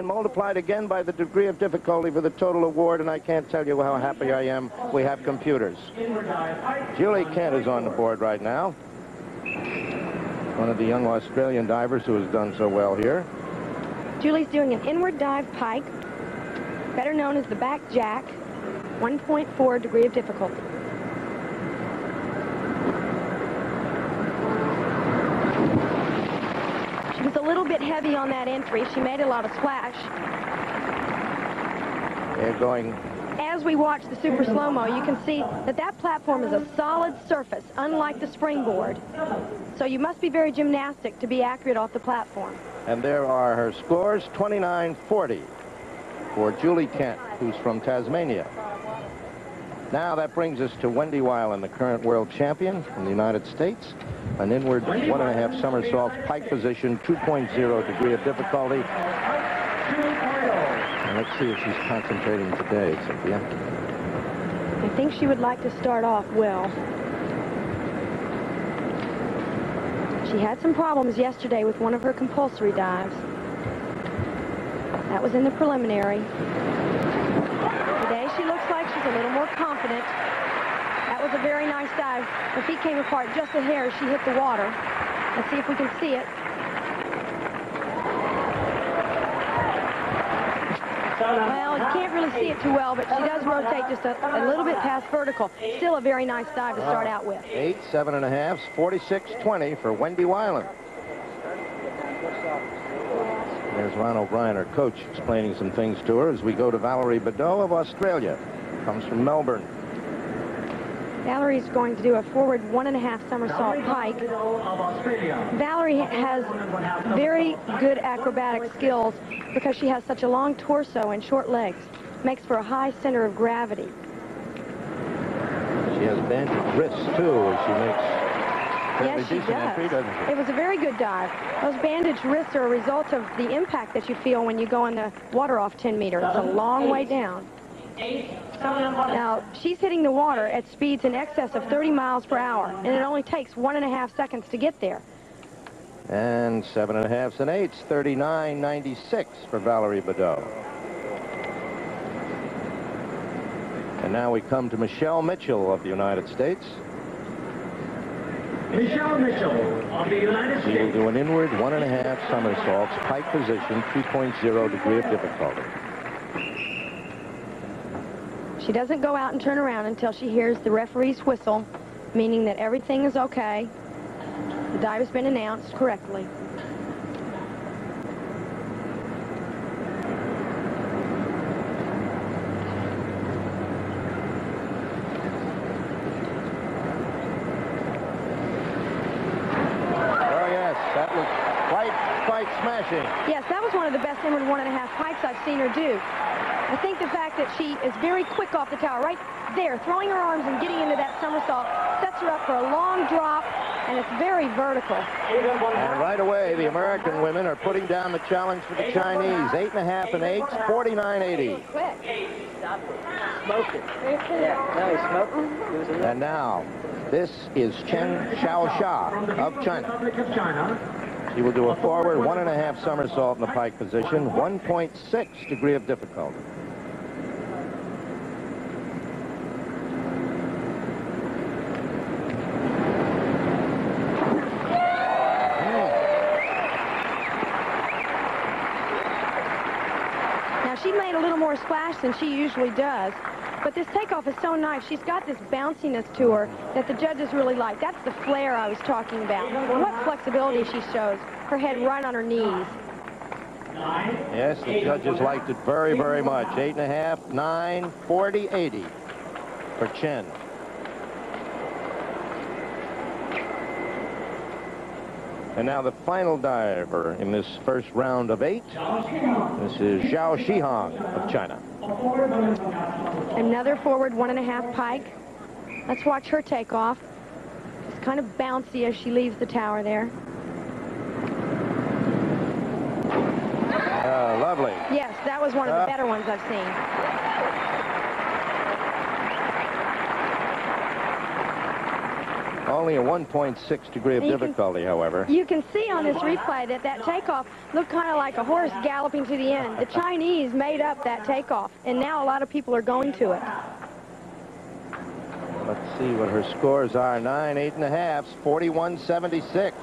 then multiplied again by the degree of difficulty for the total award, and I can't tell you how happy I am we have computers. Julie Kent is on the board right now. One of the young Australian divers who has done so well here. Julie's doing an inward dive pike, better known as the back jack, 1.4 degree of difficulty. She was a little bit heavy on that entry. She made a lot of splash. They're going as we watch the super slow-mo, you can see that that platform is a solid surface, unlike the springboard. So you must be very gymnastic to be accurate off the platform. And there are her scores, 29-40 for Julie Kent, who's from Tasmania. Now that brings us to Wendy Wyland, the current world champion from the United States. An inward one and a half somersaults, pike position, 2.0 degree of difficulty. And let's see if she's concentrating today, Cynthia. I think she would like to start off well. She had some problems yesterday with one of her compulsory dives. That was in the preliminary. Today she looks like she's a little more confident. That was a very nice dive. Her feet came apart just a hair as she hit the water. Let's see if we can see it. Well, you can't really see it too well, but she does rotate just a, a little bit past vertical. Still a very nice dive to start uh, out with. Eight, seven and a half, 46-20 for Wendy Wyland. There's Ron O'Brien, her coach, explaining some things to her as we go to Valerie Beddoe of Australia. Comes from Melbourne. Valerie's going to do a forward one and a half somersault pike. Valerie has very good acrobatic skills because she has such a long torso and short legs. Makes for a high center of gravity. She has banded wrists, too, as she makes Yes, she does. Entry, it was a very good dive. Those bandaged wrists are a result of the impact that you feel when you go in the water off 10 meters. It's a long way down. Now, she's hitting the water at speeds in excess of 30 miles per hour, and it only takes one and a half seconds to get there. And seven and a halfs and eights, 39.96 for Valerie Beddoe. And now we come to Michele Mitchell of the United States. Michele Mitchell of the United States. She will do an inward one and a half somersaults, pike position, 2.0 degree of difficulty. She doesn't go out and turn around until she hears the referee's whistle, meaning that everything is okay. The dive has been announced correctly. Smashing. Yes, that was one of the best inward one and a half pikes I've seen her do. I think the fact that she is very quick off the tower, right there, throwing her arms and getting into that somersault, sets her up for a long drop, and it's very vertical. And right away, the American women are putting down the challenge for the Chinese. Eight and a half and eight, 49.80. Smoking. Yeah, no, he's smoking. And now, this is Chen Xiaoxia of China. He will do a forward one and a half somersault in the pike position, 1.6 degree of difficulty. Now she made a little more splash than she usually does. But this takeoff is so nice. She's got this bounciness to her that the judges really like. That's the flair I was talking about. What flexibility she shows. Her head right on her knees. Yes, the judges liked it very, very much. Eight and a half, nine, 40, 80 for Chen. And now the final diver in this first round of eight. This is Zhao Shihong of China. Another forward one and a half pike. Let's watch her take off. It's kind of bouncy as she leaves the tower there. Uh, lovely. Yes, that was one of the uh, better ones I've seen. Only a 1.6 degree of You can- difficulty, however. You can see on this replay that that takeoff looked kind of like a horse galloping to the end. The Chinese made up that takeoff, and now a lot of people are going to it. Let's see what her scores are. Nine, eight and a half, 41.76.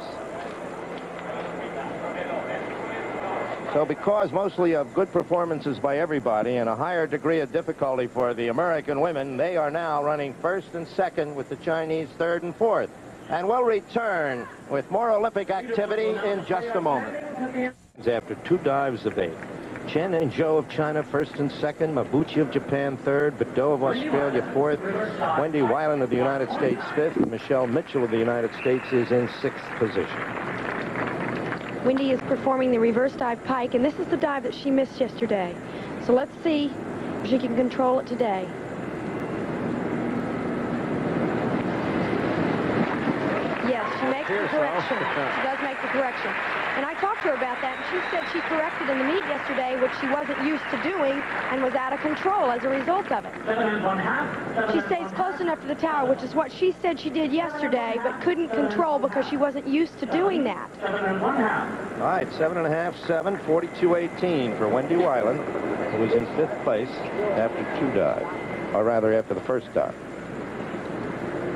So because mostly of good performances by everybody and a higher degree of difficulty for the American women, they are now running first and second with the Chinese third and fourth. And we'll return with more Olympic activity in just a moment. After two dives of eight. Chen and Zhou of China first and second, Mabuchi of Japan third, Beddoe of Australia fourth, Wendy Wyland of the United States fifth, Michele Mitchell of the United States is in sixth position. Wendy is performing the reverse dive pike, and this is the dive that she missed yesterday. So let's see if she can control it today. Yes, she makes the Appears so. correction. She does make the correction. And I talked to her about that, and she said she corrected in the meet yesterday, which she wasn't used to doing, and was out of control as a result of it. Seven and one half. seven She stays close enough to the tower, which is what she said she did yesterday, but couldn't control because she wasn't used to doing that. half, Seven and one half. All right, seven and a half, seven, 42-18 for Wendy Wyland, who was in fifth place after two dives, or rather after the first dive.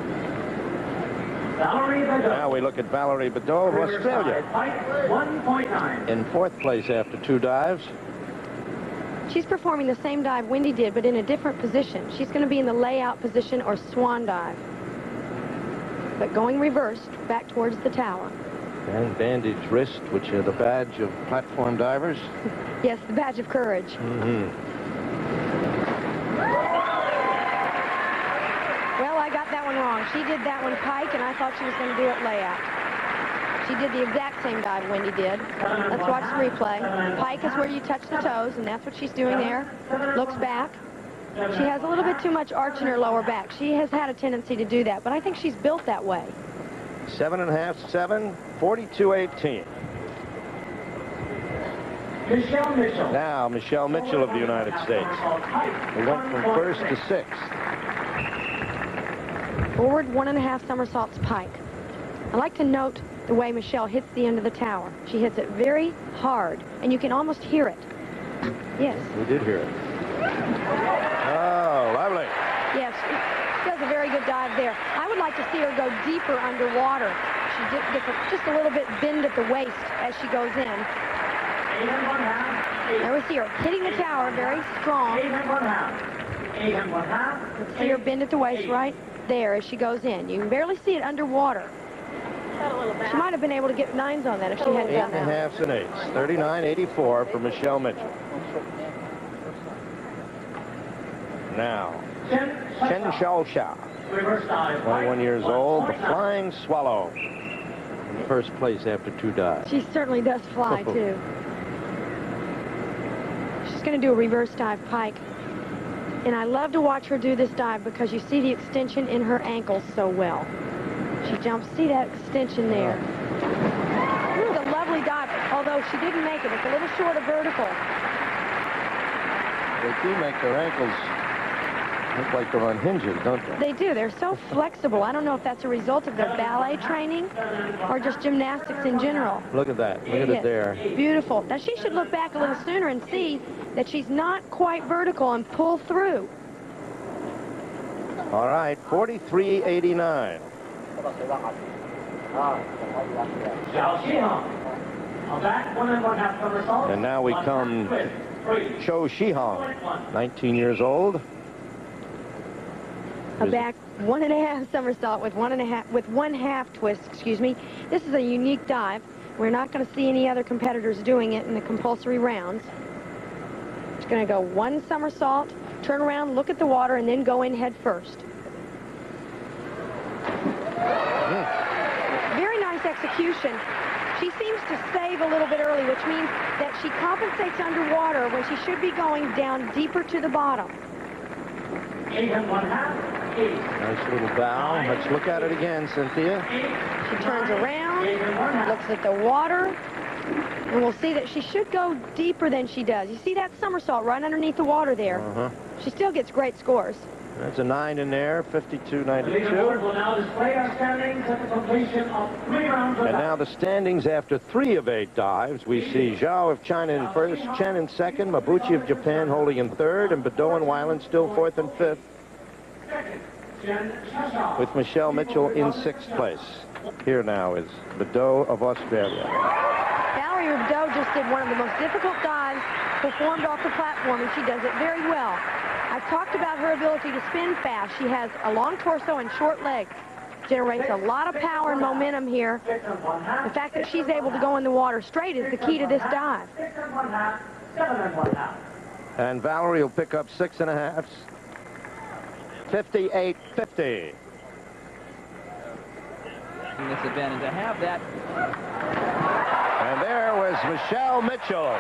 Valerie Beddoe. Now we look at Valerie Beddoe of Australia, dive Pike, 1.9. in fourth place after two dives. She's performing the same dive Wendy did, but in a different position. She's going to be in the layout position or swan dive. But going reversed back towards the tower. And bandaged wrist, which are the badge of platform divers. Yes, the badge of courage. Mm-hmm. Well, I got that one wrong. She did that one pike, and I thought she was going to do it layout. She did the exact same dive Wendy did. Let's watch the replay. Pike is where you touch the toes, and that's what she's doing there. Looks back. She has a little bit too much arch in her lower back. She has had a tendency to do that, but I think she's built that way. Seven and a half, seven, 42-18. Michele Mitchell. Now, Michele Mitchell of the United States. We went from first to sixth. Forward one and a half somersaults pike. I like to note the way Michele hits the end of the tower. She hits it very hard, and you can almost hear it. Yes, We did hear it. Oh, lovely. yes, she does a very good dive there. I would like to see her go deeper underwater. She di- gets a, just a little bit bend at the waist as she goes in. Eight and one half. Eight, There we see her hitting the tower very strong. eight and one half. Eight and one half. Let's see her bend at the waist right there as she goes in. You can barely see it underwater. She might have been able to get nines on that if she hadn't Eight done and a that. halfs and eights. 39-84 for Michele Mitchell. Now, Chen Chen Xiaoxia, Reverse dive. 21 years old, the Flying Swallow. In first place after two dives. She certainly does fly, too. She's going to do a reverse dive pike. And I love to watch her do this dive because you see the extension in her ankles so well. She jumps. See that extension there? It was a lovely dive, although she didn't make it. It's a little short of vertical. They do make their ankles look like they're on hinges, don't they? They do. They're so flexible. I don't know if that's a result of their ballet training or just gymnastics in general. Look at that. Look at Yes. it there. Beautiful. Now, she should look back a little sooner and see that she's not quite vertical and pull through. All right, 43-89. Xiao Xihong. On back, one and one half somersault. And now we come- twist. Three. Cho Shihong, Point one. 19 years old. A back one and a half somersault with one and a half with one half twist. Excuse me. This is a unique dive. We're not going to see any other competitors doing it in the compulsory rounds. It's going to go one somersault, turn around, look at the water, and then go in head first. Very nice execution. She seems to save a little bit early, which means that she compensates underwater when she should be going down deeper to the bottom. Eight and one half. Eight. Nice little bow. Let's look at it again, Cynthia. She turns around, Eight and one half. looks at the water, and we'll see that she should go deeper than she does. You see that somersault right underneath the water there. Uh-huh. She still gets great scores. That's a nine in there, 52.92. will now display our standings at the completion of three rounds of And now the standings after three of eight dives. We see Zhao of China in first, Chen in second, Mabuchi of Japan holding in third, and Beddoe and Wyland still fourth and fifth, with Michele Mitchell in sixth place. Here now is Beddoe of Australia. Valerie Beddoe just did one of the most difficult dives performed off the platform, and she does it very well. I've talked about her ability to spin fast. She has a long torso and short legs. Generates a lot of power and momentum here. The fact that she's able to go in the water straight is the key to this dive. And Valerie will pick up six and a halves. 58-50. This advantage. to have that. And there was Michele Mitchell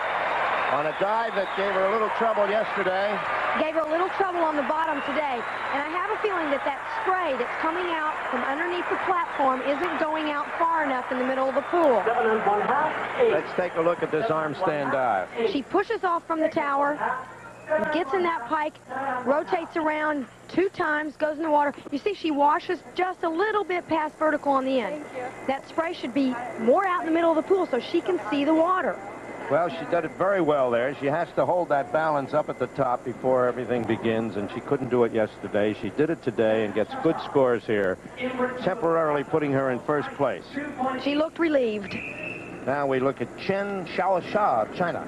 on a dive that gave her a little trouble yesterday. Gave her a little trouble on the bottom today. And I have a feeling that that spray that's coming out from underneath the platform isn't going out far enough in the middle of the pool. Let's take a look at this arm stand dive. She pushes off from the tower, gets in that pike, rotates around two times, goes in the water. You see she washes just a little bit past vertical on the end. That spray should be more out in the middle of the pool so she can see the water. Well, she did it very well there. She has to hold that balance up at the top before everything begins, and she couldn't do it yesterday. She did it today and gets good scores here, temporarily putting her in first place. She looked relieved. Now we look at Chen Xiaoxia of China.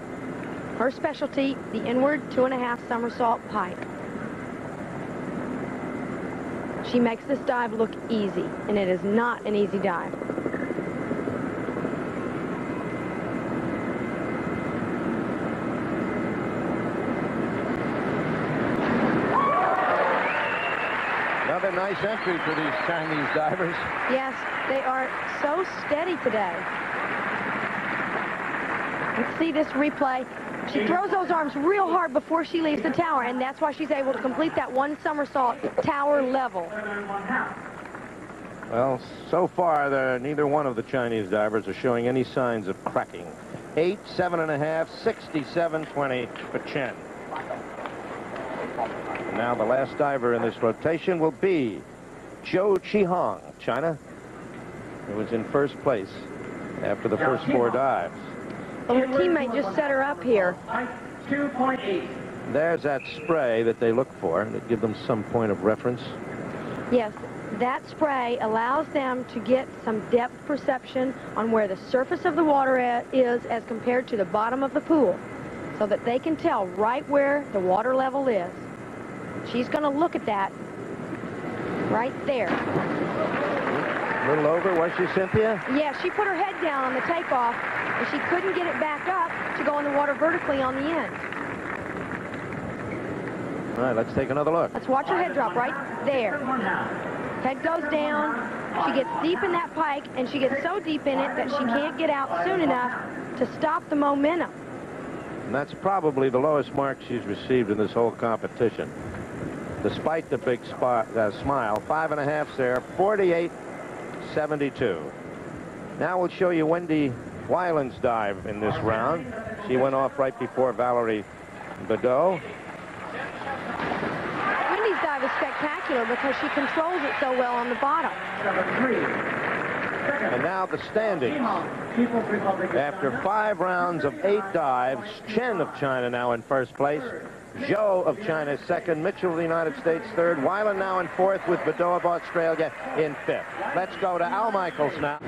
Her specialty, the inward two and a half somersault pike. She makes this dive look easy, and it is not an easy dive. Another nice entry for these Chinese divers. Yes, they are so steady today. Let's see this replay. She throws those arms real hard before she leaves the tower, and that's why she's able to complete that one somersault tower level. Well, so far, neither one of the Chinese divers are showing any signs of cracking. Eight, seven and a half, 67-20 for Chen. And now the last diver in this rotation will be Zhou Jihong, China, who was in first place after the first four dives. Well, her teammate just set her up here. 2.8. There's that spray that they look for to give them some point of reference. Yes, that spray allows them to get some depth perception on where the surface of the water is as compared to the bottom of the pool so that they can tell right where the water level is. She's going to look at that right there. A little over, was she, Cynthia? Yeah, she put her head down on the takeoff, and she couldn't get it back up to go in the water vertically on the end. All right, let's take another look. Let's watch her head drop right there. Head goes down. She gets deep in that pike, and she gets so deep in it that she can't get out soon enough to stop the momentum. And that's probably the lowest mark she's received in this whole competition despite the big spot, uh, smile. Five and a half there, 48-72. Now we'll show you Wendy Wyland's dive in this round. She went off right before Valerie Beddoe. Wendy's dive is spectacular because she controls it so well on the bottom. And now the standings. After five rounds of eight dives, Chen of China now in first place. Zhou of China second, Mitchell of the United States third, Wyland now in fourth with Beddoe of Australia in fifth. Let's go to Al Michaels now.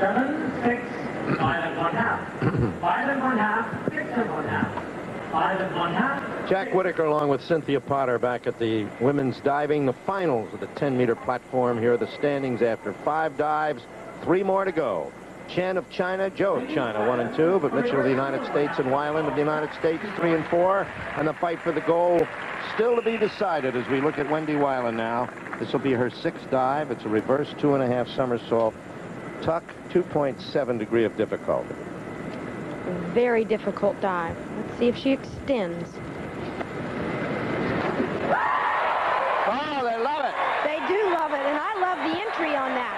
Seven, six, five and one half. five and one half, six and one half. Five and one half, Jack Whitaker along with Cynthia Potter back at the women's diving, the finals of the 10-meter platform. Here are the standings after five dives, three more to go. Chen of China, Zhou of China, one and two, but Mitchell of the United States and Wyland of the United States, three and four. And the fight for the goal still to be decided as we look at Wendy Wyland now. This will be her sixth dive. It's a reverse two and a half somersault. Tuck, 2.7 degree of difficulty. Very difficult dive. Let's see if she extends. Oh, I love the entry on that.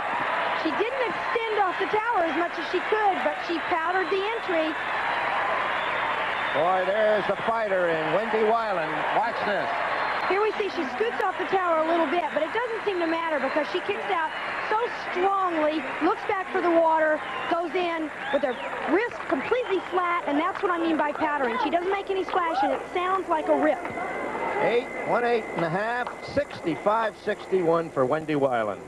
She didn't extend off the tower as much as she could, but she powdered the entry. Boy, there's the fighter in Wendy Wyland. Watch this. Here we see she scoots off the tower a little bit, but it doesn't seem to matter because she kicks out so strongly, looks back for the water, goes in with her wrist completely flat, and that's what I mean by powdering. She doesn't make any splash, and it sounds like a rip. Eight, one eight and a half, 65-61 for Wendy Wyland.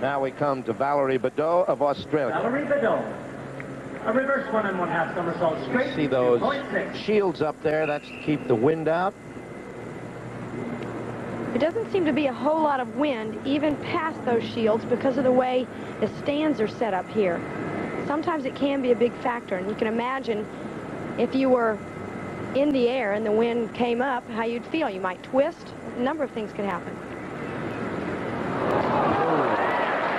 Now we come to Valerie Beddoe of Australia. Valerie Beddoe. A reverse one and one half somersault straight. See those shields up there? That's to keep the wind out. There doesn't seem to be a whole lot of wind even past those shields because of the way the stands are set up here. Sometimes it can be a big factor, and you can imagine if you were in the air and the wind came up, how you'd feel. You might twist. A number of things could happen.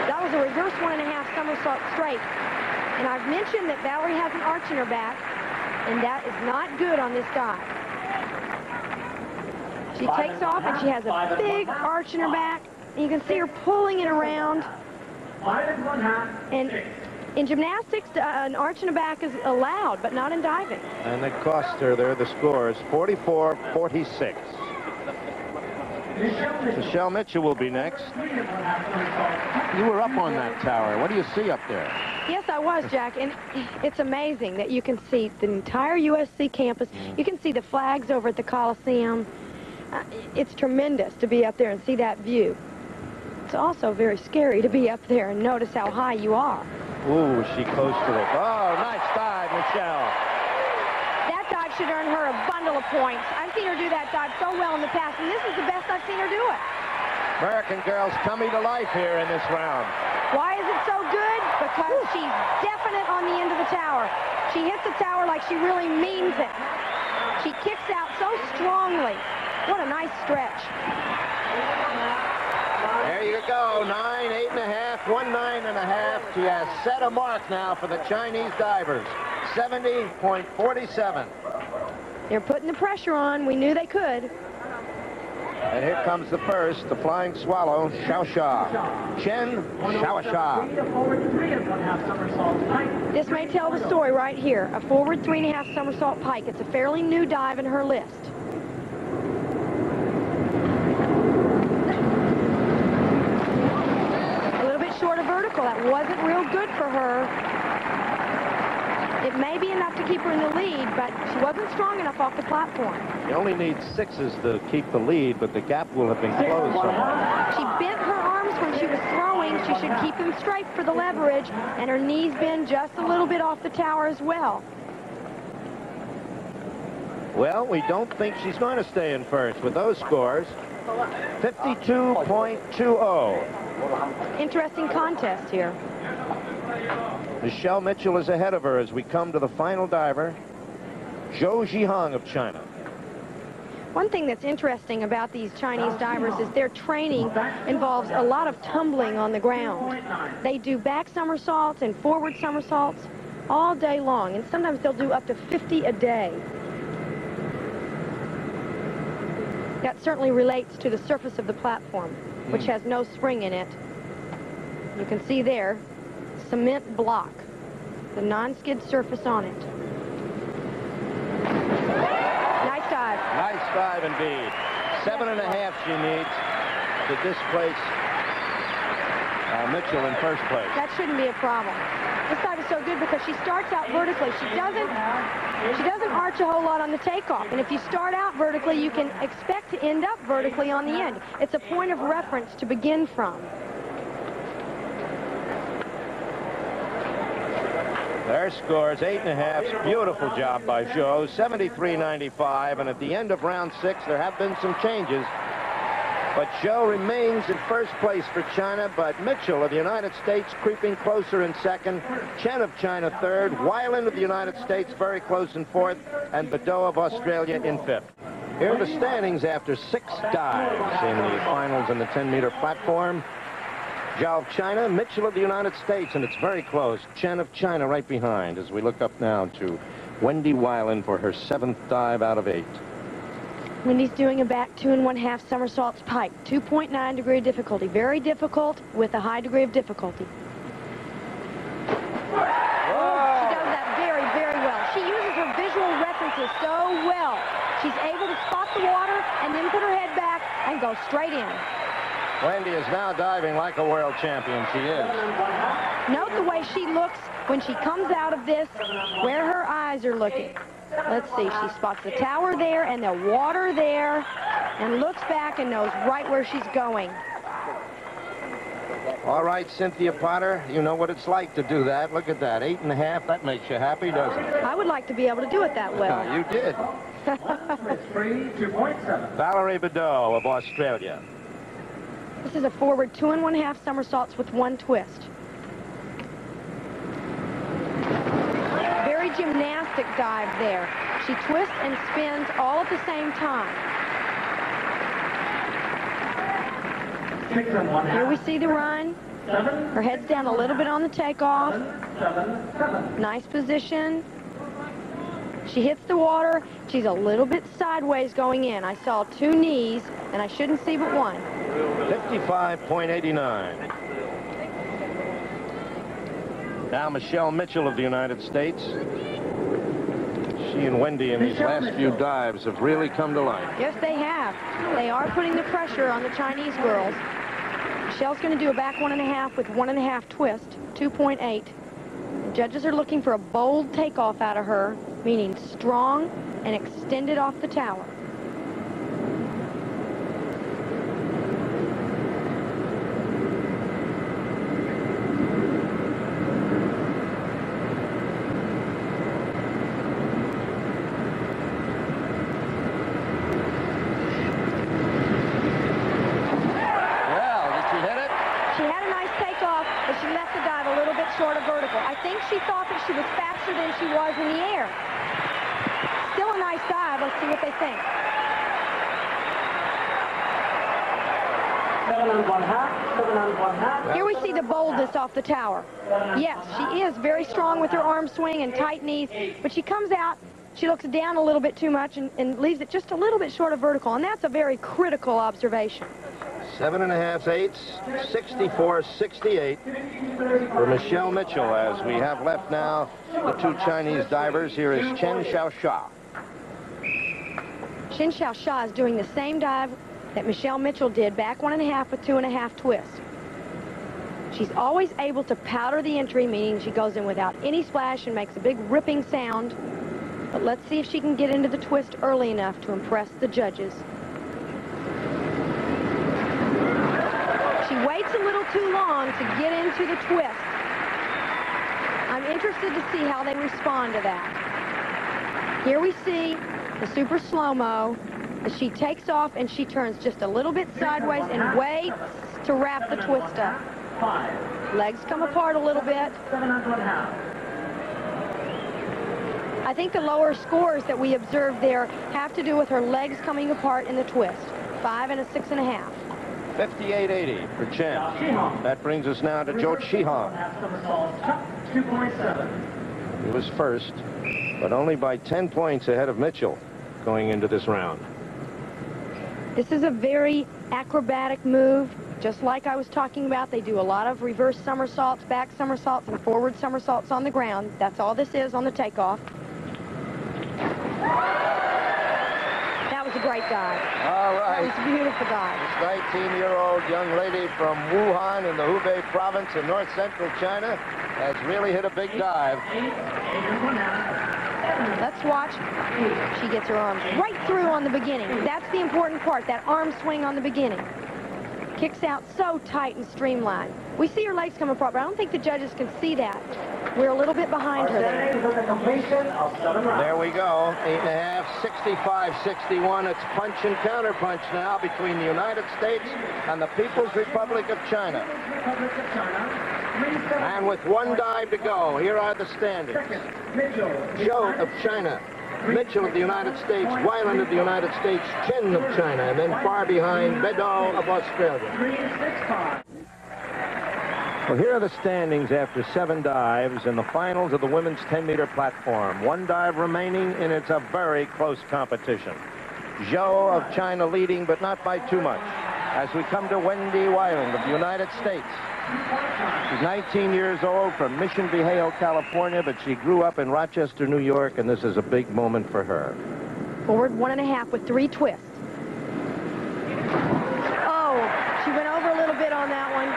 That was a reverse one and a half somersault straight. And I've mentioned that Valerie has an arch in her back, and that is not good on this dive. She takes off and she has a big arch in her back. And you can see her pulling it around. Five and one half. And in gymnastics, uh, an arch in the back is allowed, but not in diving. And it cost her there the scores 44-46. Michele Mitchell. Will be next. Three and one half somersault. You were up on that tower. What do you see up there? Yes, I was, Jack, and it's amazing that you can see the entire USC campus. You can see the flags over at the Coliseum. Uh, it's tremendous to be up there and see that view. It's also very scary to be up there and notice how high you are. Ooh, she coasted it. Oh, nice dive, Michele. That dive should earn her a bundle of points. I've seen her do that dive so well in the past, and this is the best I've seen her do it. American girls coming to life here in this round. Why is it so good? Because she's definite on the end of the tower. She hits the tower like she really means it. She kicks out so strongly. What a nice stretch. There you go, nine, eight and a half, one nine and a half. She has set a mark now for the Chinese divers, 70.47. They're putting the pressure on. We knew they could. And here comes the first, the flying swallow, Xiaoxia. Chen Xiao Three to forward, three and one half somersault. Pike. This may tell the story right here. A forward three and a half somersault pike. It's a fairly new dive in her list. A little bit short of vertical. That wasn't real good for her. It may be enough to keep her in the lead, but she wasn't strong enough off the platform. You only need sixes to keep the lead, but the gap will have been closed somewhat. She bent her arms when she was throwing. She should keep them straight for the leverage, and her knees bend just a little bit off the tower as well. Well, we don't think she's going to stay in first with those scores. 52.20. Interesting contest here. Michele Mitchell is ahead of her as we come to the final diver, Zhou Jihong of China. One thing that's interesting about these Chinese divers is their training involves a lot of tumbling on the ground. They do back somersaults and forward somersaults all day long, and sometimes they'll do up to 50 a day. That certainly relates to the surface of the platform, which hmm. has no spring in it. You can see there, cement block, the non-skid surface on it. Nice dive. Nice dive indeed. Seven and a half she needs to displace uh, Mitchell in first place. That shouldn't be a problem. This dive is so good because she starts out vertically. She doesn't she doesn't arch a whole lot on the takeoff. And if you start out vertically, you can expect to end up vertically on the end. It's a point of reference to begin from. Their scores, eight and a half. Beautiful job by Zhou, 73.95. And at the end of round six, there have been some changes. But Zhou remains in first place for China, but Mitchell of the United States creeping closer in second, Chen of China third, Wyland of the United States very close in fourth, and Beddoe of Australia in fifth. Here are the standings after six dives in the finals in the 10-meter platform. Zhao of China, Mitchell of the United States, and it's very close. Chen of China right behind as we look up now to Wendy Wyland for her seventh dive out of eight. Wendy's doing a back two and one half somersaults pike. 2.9 degree difficulty. Very difficult with a high degree of difficulty. She does that very, very well. She uses her visual references so well. She's able to spot the water and then put her head back and go straight in. Wendy is now diving like a world champion. She is. Note the way she looks when she comes out of this, where her eyes are looking. Let's see, she spots the tower there and the water there and looks back and knows right where she's going. All right, Cynthia Potter, you know what it's like to do that. Look at that, eight and a half. That makes you happy, doesn't it? I would like to be able to do it that well. you did. It's free, 2.7. Valerie Beddoe of Australia. This is a forward two and one half somersaults with one twist. Very gymnastic dive there. She twists and spins all at the same time. Six and one Here we see the run. Her head's down a little bit on the takeoff. Nice position. She hits the water. She's a little bit sideways going in. I saw two knees, and I shouldn't see but one. 55.89. Now Michele Mitchell of the United States. She and Wendy in these last few dives have really come to life. Yes, they have. They are putting the pressure on the Chinese girls. Michele's going to do a back one and a half with one and a half twist, 2.8. Judges are looking for a bold takeoff out of her, meaning strong and extended off the tower. Well, did she hit it? She had a nice takeoff, but she left the dive a little bit short of vertical. I think she thought that she was faster than she was in the air. Still a nice dive. Let's see what they think. Seven and one half, seven and one half. Here we see the boldness off the tower. Yes, she is very strong with her arm swing and tight knees, but she comes out, she looks down a little bit too much and, and leaves it just a little bit short of vertical, and that's a very critical observation. Seven and a half eights, 64-68 for Michele Mitchell as we have left now the two Chinese divers. Here is Chen Xiaoxia. Chen Xiaoxia is doing the same dive that Michele Mitchell did, back one and a half with two and a half twists. She's always able to powder the entry, meaning she goes in without any splash and makes a big ripping sound. But let's see if she can get into the twist early enough to impress the judges. She waits a little too long to get into the twist. I'm interested to see how they respond to that. Here we see the super slow-mo as she takes off and she turns just a little bit sideways and waits to wrap the twist up. Five, Legs come apart a little bit. seven and one half. I think the lower scores that we observed there have to do with her legs coming apart in the twist. Five and a six and a half. 58.80 for Chen. That brings us now to Zhou Jihong. Half 2.7. He was first, but only by 10 points ahead of Mitchell going into this round. This is a very acrobatic move. Just like I was talking about, they do a lot of reverse somersaults, back somersaults, and forward somersaults on the ground. That's all this is on the takeoff. That was a great dive. All right. That was a beautiful dive. This 19-year-old young lady from Wuhan in the Hubei province in north-central China has really hit a big dive. Eight, eight and one half. Let's watch. She gets her arms right through on the beginning. That's the important part, that arm swing on the beginning. Kicks out so tight and streamlined. We see her legs come apart, but I don't think the judges can see that. We're a little bit behind her there. Standings with the completion of seven rounds. There we go. Eight and a half, 65-61. It's punch and counterpunch now between the United States and the People's Republic of China. Republic of China. Three seven. And with one dive to go, here are the standings. Second, Mitchell. Zhou of China, Mitchell of the United States, Wyland of the United States, Chen of China, and then far behind, Beddoe of Australia. Well, here are the standings after seven dives in the finals of the women's 10-meter platform. One dive remaining, and it's a very close competition. Zhou of China leading, but not by too much. As we come to Wendy Wyland of the United States. She's 19 years old from Mission Viejo, California, but she grew up in Rochester, New York, and this is a big moment for her. Forward one and a half with three twists. Oh, she went over a little bit on that one.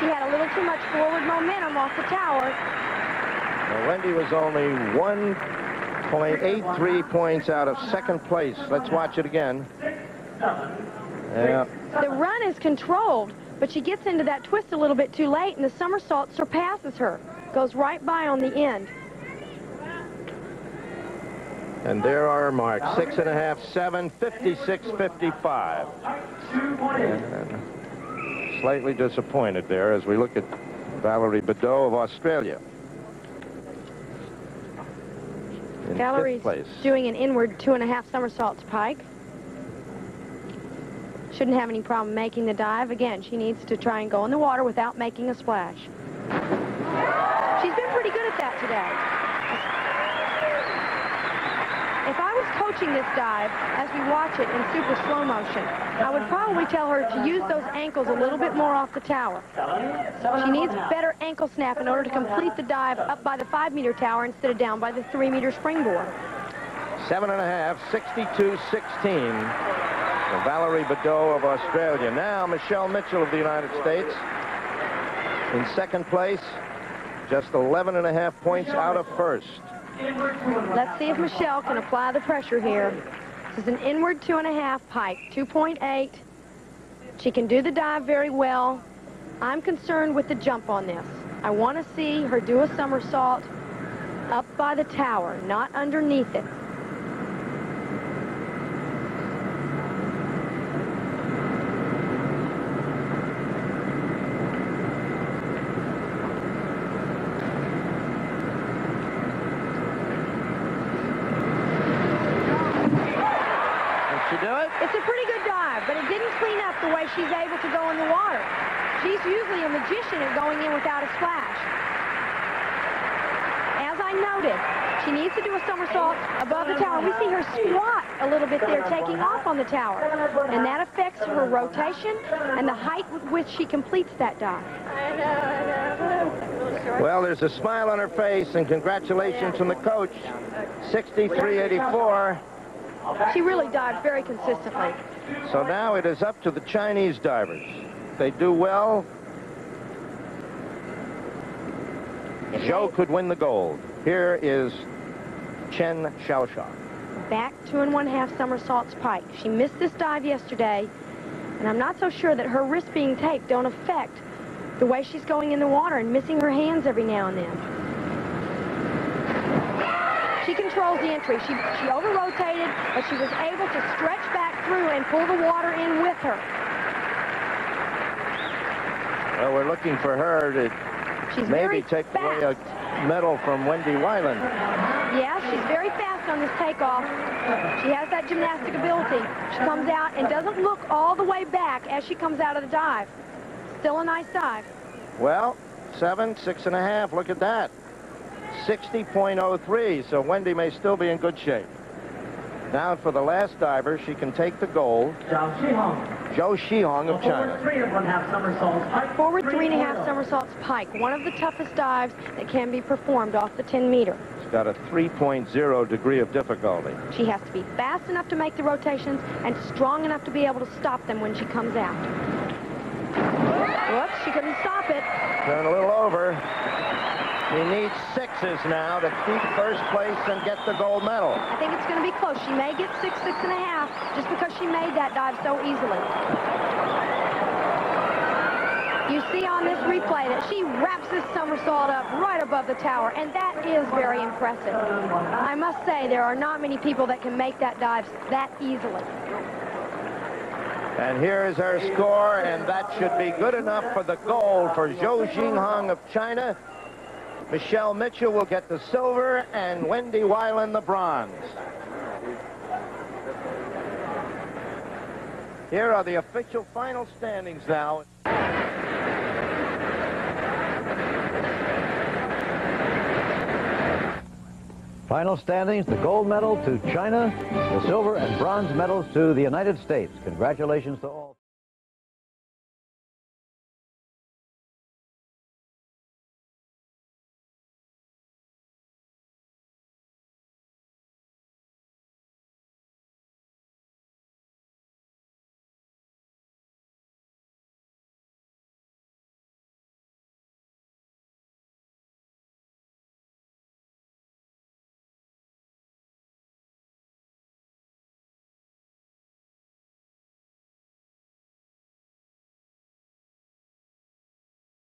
She had a little too much forward momentum off the tower. Well, Wendy was only 1.83 points out of second place. Let's watch it again. Yeah. The run is controlled, but she gets into that twist a little bit too late, and the somersault surpasses her. Goes right by on the end. And there are marks. Six and a half, seven, 56, 55. And slightly disappointed there as we look at Valerie Beddoe of Australia. In Valerie's place. doing an inward two and a half somersaults pike. Shouldn't have any problem making the dive. Again, she needs to try and go in the water without making a splash. She's been pretty good at that today. If I was coaching this dive as we watch it in super slow motion, I would probably tell her to use those ankles a little bit more off the tower. She needs better ankle snap in order to complete the dive up by the five meter tower instead of down by the three meter springboard. Seven and a half, 62, 16. Valerie Beddoe of Australia. Now Michele Mitchell of the United States in second place, just 11 and a half points out of first. Let's see if Michele can apply the pressure here. This is an inward two and a half pike, 2.8. She can do the dive very well. I'm concerned with the jump on this. I want to see her do a somersault up by the tower, not underneath it. she's able to go in the water. She's usually a magician at going in without a splash. As I noted, she needs to do a somersault above the tower. We see her squat a little bit on the tower. And that affects her rotation and the height with which she completes that dive. Well, there's a smile on her face, and congratulations from the coach. 63-84. She really dived very consistently. So now it is up to the Chinese divers. They do well. Zhou could win the gold. Here is Chen Xiaoxia. Back two and one half somersaults pike. She missed this dive yesterday, and I'm not so sure that her wrists being taped don't affect the way she's going in the water and missing her hands every now and then. She controls the entry. She, she over-rotated, but she was able to stretch back through and pull the water in with her. Well, we're looking for her to she's maybe take fast. away a medal from Wendy Wyland. Yeah, she's very fast on this takeoff. She has that gymnastic ability. She comes out and doesn't look all the way back as she comes out of the dive. Still a nice dive. Well, seven, six and a half. Look at that. 60.03, so Wendy may still be in good shape. Now for the last diver, she can take the gold. Zhao Shihong. Zhou Jihong of China. Forward three and one half somersaults pike. Forward three and a half somersaults pike, one of the toughest dives that can be performed off the 10 meter. She's got a 3.0 degree of difficulty. She has to be fast enough to make the rotations and strong enough to be able to stop them when she comes out. Whoops, she couldn't stop it. Turn a little over. She needs sixes now to keep first place and get the gold medal. I think it's going to be close. She may get six, six and a half just because she made that dive so easily. On this replay that she wraps this somersault up right above the tower, and that is very impressive. I must say, there are not many people that can make that dive that easily. And here is her score, and that should be good enough for the gold for Zhou Jihong of China. Michele Mitchell will get the silver and Wendy Wyland the bronze. Here are the official final standings now. Final standings, the gold medal to China, the silver and bronze medals to the United States. Congratulations to all.